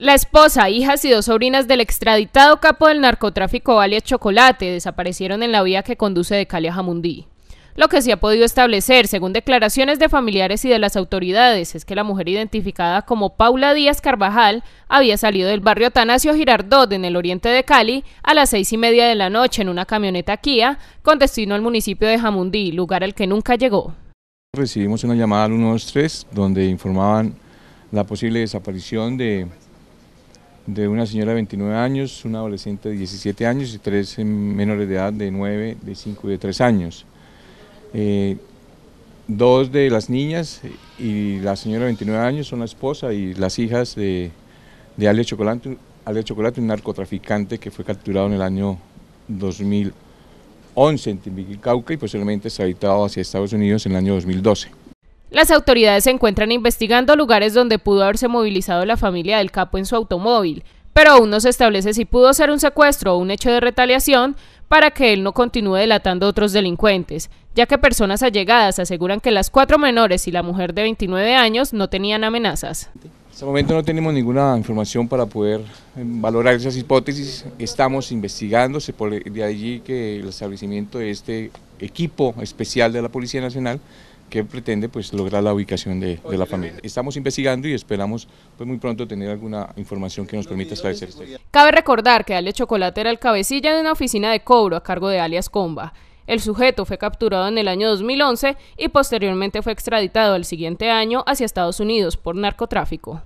La esposa, hijas y dos sobrinas del extraditado capo del narcotráfico alias Chocolate desaparecieron en la vía que conduce de Cali a Jamundí. Lo que se ha podido establecer, según declaraciones de familiares y de las autoridades, es que la mujer identificada como Paula Díaz Carvajal había salido del barrio Atanasio Girardot en el oriente de Cali a las seis y media de la noche en una camioneta Kia con destino al municipio de Jamundí, lugar al que nunca llegó. Recibimos una llamada al 123 donde informaban la posible desaparición de de una señora de 29 años, una adolescente de 17 años y tres menores de edad de 9, de 5 y de 3 años. Eh, dos de las niñas y la señora de 29 años son la esposa y las hijas de, de Ale Chocolate, Chocolate, un narcotraficante que fue capturado en el año 2011 en Timbiquí, Cauca y posiblemente extraditado hacia Estados Unidos en el año 2012. Las autoridades se encuentran investigando lugares donde pudo haberse movilizado la familia del capo en su automóvil, pero aún no se establece si pudo ser un secuestro o un hecho de retaliación para que él no continúe delatando a otros delincuentes, ya que personas allegadas aseguran que las cuatro menores y la mujer de 29 años no tenían amenazas. En este momento no tenemos ninguna información para poder em, valorar esas hipótesis, estamos investigándose por de allí que el establecimiento de este equipo especial de la Policía Nacional que pretende pues lograr la ubicación de, la familia. Estamos investigando y esperamos pues muy pronto tener alguna información que nos permita esclarecer esto. Cabe recordar que alias Chocolate era el cabecilla de una oficina de cobro a cargo de alias Comba. El sujeto fue capturado en el año 2011 y posteriormente fue extraditado el siguiente año hacia Estados Unidos por narcotráfico.